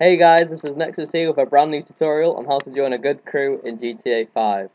Hey guys, this is Nexzos here with a brand new tutorial on how to join a good crew in GTA 5.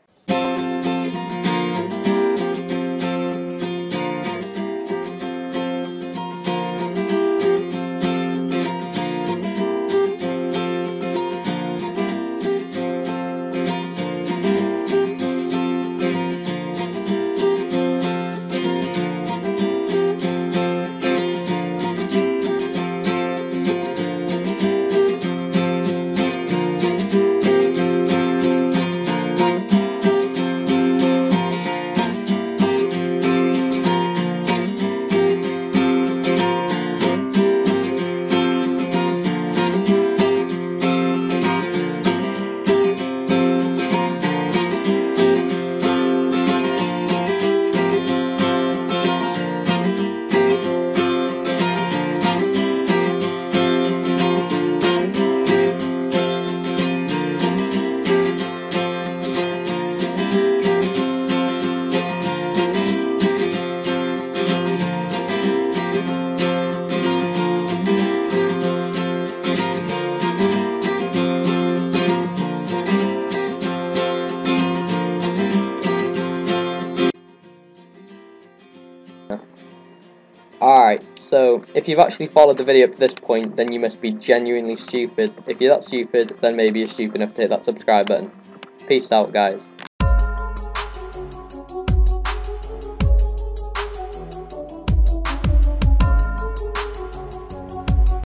Alright, so if you've actually followed the video up to this point, then you must be genuinely stupid. If you're that stupid, then maybe you're stupid enough to hit that subscribe button. Peace out, guys.